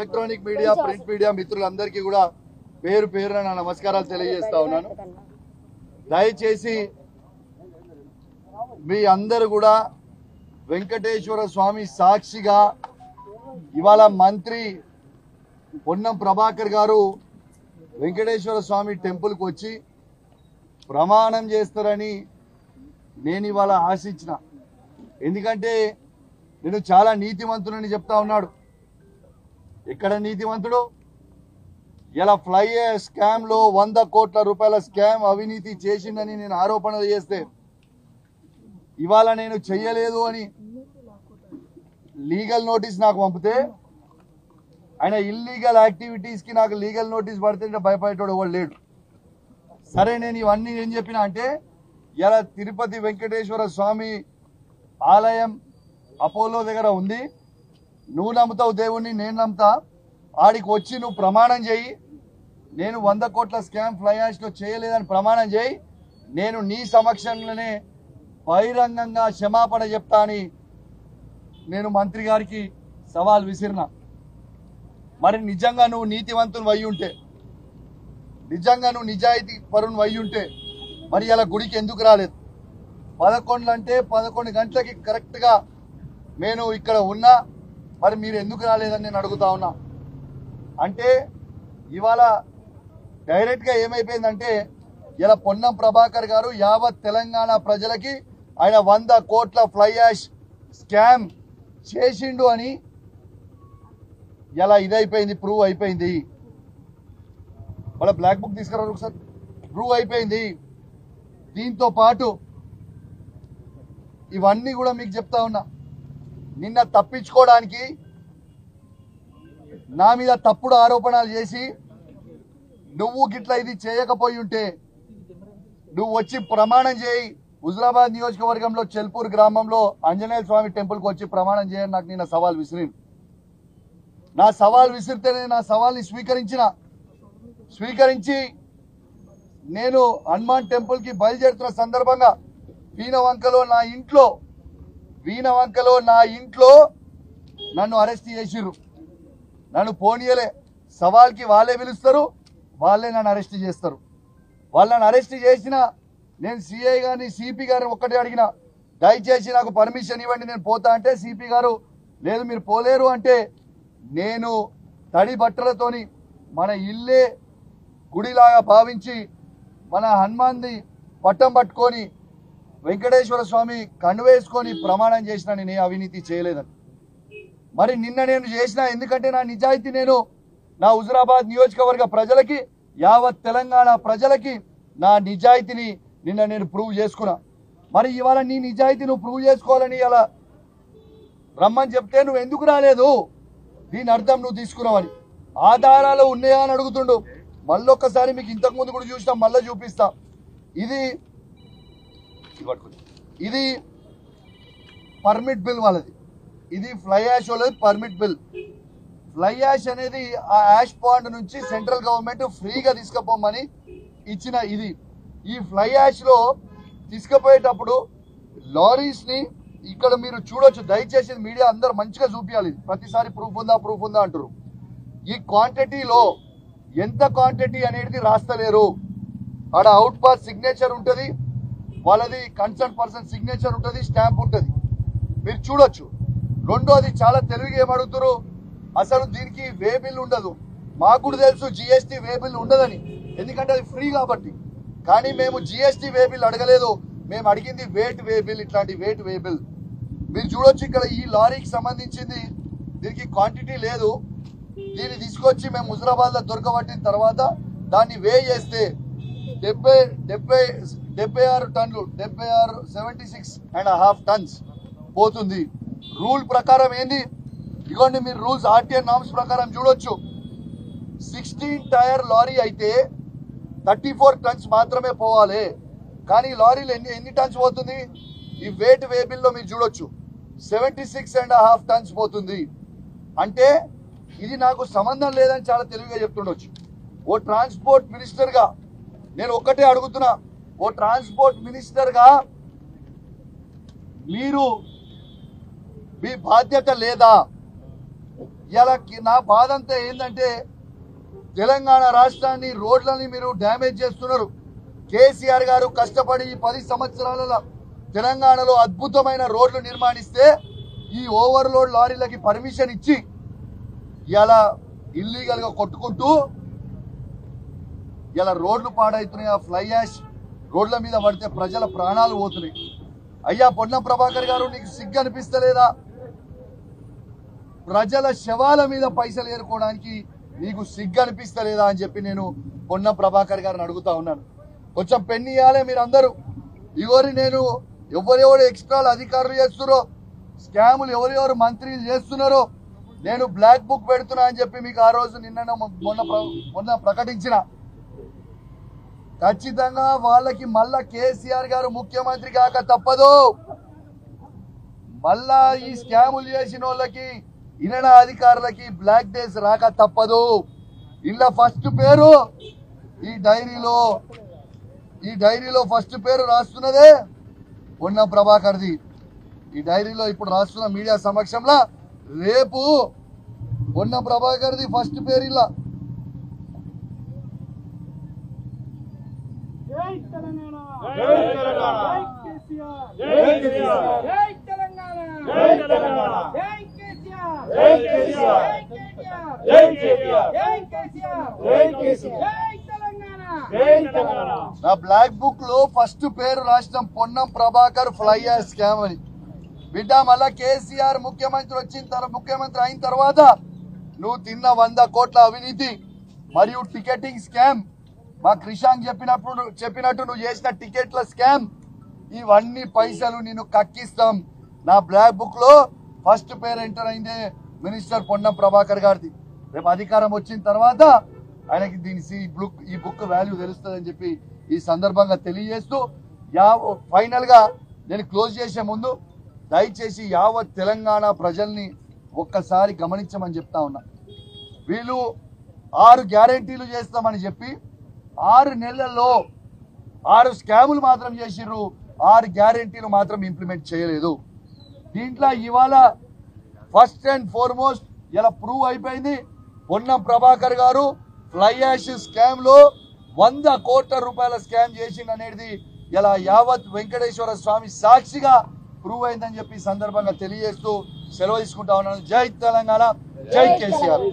Electronic media print media మిత్రులందరికీ కూడా పేరు పేరున నా నమస్కారాలు తెలియజేస్తా ఉన్నాను. దయచేసి మీ అందరు కూడా వెంకటేశ్వర స్వామి సాక్షిగా ఇవాళ మంత్రి పొన్నం ప్రభాకర్ గారు వెంకటేశ్వర స్వామి టెంపుల్కి వచ్చి ప్రమాణం చేస్తారని నేను ఇవాళ ఆశించిన. ఎందుకంటే నేను చాలా నీతిమంతుడని చెప్తా ఉన్నాడు. ఎక్కడ నీతివంతుడు? ఇలా ఫ్లై స్కామ్లో వంద కోట్ల రూపాయల స్కామ్ అవినీతి చేసిందని నేను ఆరోపణలు చేస్తే ఇవాళ నేను చెయ్యలేదు అని లీగల్ నోటీస్ నాకు పంపితే ఆయన ఇల్లీగల్ యాక్టివిటీస్కి నాకు లీగల్ నోటీస్ పడితే భయపడేటోడు ఎవడు లేడు. సరే నేను ఇవన్నీ ఏం చెప్పినా అంటే ఇలా తిరుపతి వెంకటేశ్వర స్వామి ఆలయం అపోలో దగ్గర ఉంది. నువ్వు నమ్ముతావు దేవుణ్ణి నేను నమ్ముతా. ఆడికి వచ్చి నువ్వు ప్రమాణం చేయి. నేను వంద కోట్ల స్కామ్ ఫ్లై లో చేయలేదని ప్రమాణం చేయి. నేను నీ సమక్షంలోనే బహిరంగంగా క్షమాపణ చెప్తా అని నేను మంత్రి గారికి సవాల్ విసిరిన. మరి నిజంగా నువ్వు నీతివంతుని అయి ఉంటే నిజంగా నువ్వు నిజాయితీ పరుని అయి ఉంటే మరి అలా గుడికి ఎందుకు రాలేదు? పదకొండు అంటే పదకొండు గంటలకి కరెక్ట్గా నేను ఇక్కడ ఉన్నా మరి మీరు ఎందుకు రాలేదని నేను అడుగుతా ఉన్నా. అంటే ఇవాళ డైరెక్ట్గా ఏమైపోయిందంటే ఇలా పొన్నం ప్రభాకర్ గారు యావత్ తెలంగాణ ప్రజలకి ఆయన వంద కోట్ల ఫ్లై యాష్ స్కామ్ చేసిండు అని ఇలా ఇదైపోయింది ప్రూవ్ అయిపోయింది. వాళ్ళ బ్లాక్ బుక్ తీసుకురారు ఒకసారి ప్రూవ్ అయిపోయింది. దీంతో పాటు ఇవన్నీ కూడా మీకు చెప్తా ఉన్నా. నిన్న తప్పించుకోవడానికి నా మీద తప్పుడు ఆరోపణలు చేసి నువ్వు గిట్ల ఇది చేయకపోయి ఉంటే నువ్వు వచ్చి ప్రమాణం చేయి. హుజరాబాద్ నియోజకవర్గంలో చెల్పూర్ గ్రామంలో ఆంజనేయ స్వామి టెంపుల్కి వచ్చి ప్రమాణం చేయని నాకు నేను సవాల్ విసిరి నా సవాల్ విసిరితేనే నా సవాల్ని స్వీకరించిన. స్వీకరించి నేను హనుమాన్ టెంపుల్కి బయలుదేరుతున్న సందర్భంగా వీణవంకలో నా ఇంట్లో వీణవంకలో నా ఇంట్లో నన్ను అరెస్ట్ చేసిర్రు. నన్ను పోనీయలే. సవాల్కి వాళ్ళే పిలుస్తారు వాళ్ళే నన్ను అరెస్ట్ చేస్తారు. వాళ్ళు నన్ను అరెస్ట్ చేసిన నేను సిఐ గారిని సిపి గారిని ఒక్కటే అడిగిన దయచేసి నాకు పర్మిషన్ ఇవ్వండి నేను పోతా అంటే సిపి గారు లేదు మీరు పోలేరు అంటే నేను తడి బట్టలతోని మన ఇల్లే గుడిలాగా భావించి మన హనుమాన్ని పట్టం పట్టుకొని వెంకటేశ్వర స్వామి కన్వేసుకొని ప్రమాణం చేసిన నేను అవినీతి చేయలేదని. మరి నిన్న నేను చేసిన ఎందుకంటే నా నిజాయితీ నేను నా హుజురాబాద్ నియోజకవర్గ ప్రజలకి యావత్ తెలంగాణ ప్రజలకి నా నిజాయితీని నిన్న నేను ప్రూవ్ చేసుకున్నా. మరి ఇవాళ నీ నిజాయితీ నువ్వు ప్రూవ్ చేసుకోవాలని ఇలా రమ్మని చెప్తే నువ్వు ఎందుకు రాలేదు? దీని అర్థం నువ్వు తీసుకున్నావని. ఆధారాలు ఉన్నాయా అని అడుగుతుండు. మళ్ళొక్కసారి మీకు ఇంతకు ముందు కూడా చూసినా మళ్ళీ చూపిస్తా. ఇది ఇది పర్మిట్ బిల్ వాళ్ళది. ఇది ఫ్లై యాష్ వాళ్ళది పర్మిట్ బిల్ ఫ్లై యాష్ అనేది ఆ యాష్ పాండ్ నుంచి సెంట్రల్ గవర్నమెంట్ ఫ్రీగా తీసుకుపోమని ఇచ్చిన ఇది. ఈ ఫ్లై యాష్లో తీసుకుపోయేటప్పుడు లారీస్ని ఇక్కడ మీరు చూడొచ్చు దయచేసి మీడియా అందరు మంచిగా చూపించాలి ప్రతిసారి ప్రూఫ్ ఉందా ప్రూఫ్ ఉందా అంటారు ఈ క్వాంటిటీలో ఎంత క్వాంటిటీ అనేది రాస్తలేరు. ఆడ అవుట్ పాస్ సిగ్నేచర్ ఉంటుంది వాళ్ళది కన్సర్న్ పర్సన్ సిగ్నేచర్ ఉంటుంది స్టాంప్ ఉంటుంది. మీరు చూడొచ్చు. రెండోది చాలా తెలివిగా ఏమడుగుతారు? అసలు దీనికి వే బిల్ ఉండదు. మాకు కూడా తెలుసు జిఎస్టీ వే బిల్ ఉండదని. ఎందుకంటే అది ఫ్రీ కాబట్టి. కానీ మేము జిఎస్టీ వే బిల్ అడగలేదు. మేము అడిగింది వేట్ వే బిల్ ఇట్లాంటి వేట్ వే బిల్. మీరు చూడొచ్చు ఇక్కడ ఈ లారీకి సంబంధించింది. దీనికి క్వాంటిటీ లేదు. దీన్ని తీసుకొచ్చి మేము హుజరాబాద్లో దొరకబట్టిన తర్వాత దాన్ని వే చేస్తే డెబ్బై డెబ్బై డెబ్బై ఆరు టన్లు డెబ్బై ఆరు seventy six and half tons పోతుంది. రూల్ ప్రకారం ఏంది? ఇగోండి మీరు రూల్స్ ఆర్టీఎన్ నామ్స్ ప్రకారం చూడొచ్చు. సిక్స్టీన్ టైర్ లారీ అయితే థర్టీ ఫోర్ టన్స్ మాత్రమే పోవాలి. కానీ లారీలు ఎన్ని ఎన్ని టన్స్ పోతుంది? ఈ వెయిట్ వేబిల్లో మీరు చూడొచ్చు. Seventy six and half tons పోతుంది. అంటే ఇది నాకు సంబంధం లేదని చాలా తెలివిగా చెప్తుండొచ్చు. ఓ ట్రాన్స్పోర్ట్ మినిస్టర్గా నేను ఒక్కటే అడుగుతున్నా. ఓ ట్రాన్స్పోర్ట్ మినిస్టర్గా మీరు మీ బాధ్యత లేదా? ఇలా నా బాధ అంతా ఏంటంటే తెలంగాణ రాష్ట్రాన్ని రోడ్లని మీరు డ్యామేజ్ చేస్తున్నారు. కేసీఆర్ గారు కష్టపడి ఈ పది సంవత్సరాలలో తెలంగాణలో అద్భుతమైన రోడ్లు నిర్మాణిస్తే ఈ ఓవర్లోడ్ లారీలకి పర్మిషన్ ఇచ్చి ఇలా ఇల్లీగల్గా కొట్టుకుంటూ ఇలా రోడ్లు పాడవుతున్నాయి ఆ ఫ్లై యాష్ రోడ్ల మీద పడితే ప్రజల ప్రాణాలు పోతున్నాయి. అయ్యా పొన్నం ప్రభాకర్ గారు నీకు సిగ్గు అనిపిస్తలేదా? ప్రజల శవాల మీద పైసలు ఏరుకోవడానికి నీకు సిగ్గు అనిపిస్తలేదా అని చెప్పి నేను పొన్న ప్రభాకర్ గారిని అడుగుతా ఉన్నాను. కొంచెం పెన్ను ఇవ్వాలి మీరు అందరూ నేను ఎవరెవరు ఎక్స్ట్రాలు అధికారులు చేస్తున్నారో స్కాములు ఎవరెవరు మంత్రులు చేస్తున్నారో నేను బ్లాక్ బుక్ పెడుతున్నా అని చెప్పి మీకు ఆ రోజు నిన్న మొన్న మొన్న ప్రకటించిన. ఖచ్చితంగా వాళ్ళకి మళ్ళా కేసీఆర్ గారు ముఖ్యమంత్రి కాక తప్పదు. మళ్ళా ఈ స్కాములు చేసిన వాళ్ళకి ఇనడ అధికారులకి బ్లాక్ డేస్ రాక తప్పదు. ఇలా ఫస్ట్ పేరు ఈ డైరీలో ఈ డైరీలో ఫస్ట్ పేరు రాస్తున్నదే పొన్నం ప్రభాకర్ది. ఈ డైరీలో ఇప్పుడు రాస్తున్న మీడియా సమక్షంలో రేపు పొన్నం ప్రభాకర్ది ఫస్ట్ పేరు ఇలా జై తెలంగాణ! నా బ్లాక్ బుక్లో ఫస్ట్ పేరు రాసిన పొన్నం ప్రభాకర్ ఫ్లైయర్ స్కామ్ అని. బిడ్డ మళ్ళా కేసీఆర్ ముఖ్యమంత్రి వచ్చిన తర్వాత ముఖ్యమంత్రి అయిన తర్వాత నువ్వు తిన్న వంద కోట్ల అవినీతి మరియు టికెటింగ్ స్కామ్. మా క్రిషాంక్ చెప్పినప్పుడు చెప్పినట్టు నువ్వు చేసిన టికెట్ల స్కామ్. ఇవన్నీ పైసలు నేను కక్కిస్తాం. నా బ్లాక్ బుక్లో ఫస్ట్ పేరు ఎంటర్ అయిందే మినిస్టర్ పొన్నం ప్రభాకర్ గారిది. రేపు అధికారం వచ్చిన తర్వాత ఆయనకి దీని ఈ బుక్ ఈ బుక్ వాల్యూ తెలుస్తుందని చెప్పి ఈ సందర్భంగా తెలియజేస్తూ యా ఫైనల్గా నేను క్లోజ్ చేసే ముందు దయచేసి యావత్ తెలంగాణ ప్రజల్ని ఒక్కసారి గమనించమని చెప్తా ఉన్నా. వీళ్ళు ఆరు గ్యారెంటీలు చేస్తామని చెప్పి ఆరు నెలల్లో ఆరు స్కాములు మాత్రం చేసిర్రు ఆరు గ్యారెంటీలు మాత్రం ఇంప్లిమెంట్ చేయలేదు. దీంట్లో ఇవాళ ఫస్ట్ అండ్ ఫార్మోస్ట్ ఇలా ప్రూవ్ అయిపోయింది. పొన్నం ప్రభాకర్ గారు ఫ్లై యాష్ స్కామ్లో వంద కోట్ల రూపాయల స్కామ్ చేసింది అనేది ఇలా యావత్ వెంకటేశ్వర స్వామి సాక్షిగా ప్రూవ్ అయిందని చెప్పి సందర్భంగా తెలియజేస్తూ సెలవు తీసుకుంటా ఉన్నాను. జై తెలంగాణ. జై కేసీఆర్.